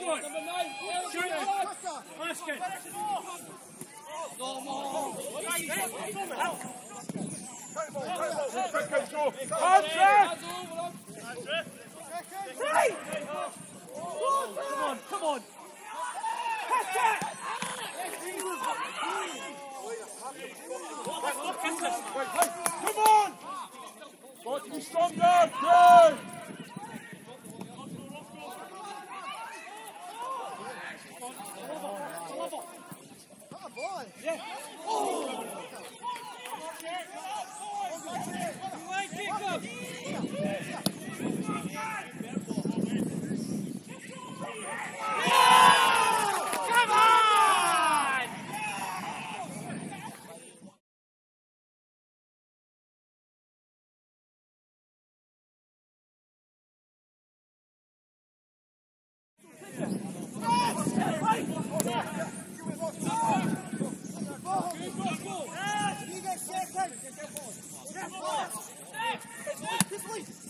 Come Shoot it. Ask it. Come on. Come on, come on. Come on! Got to be stronger! Go! Go, go! Please.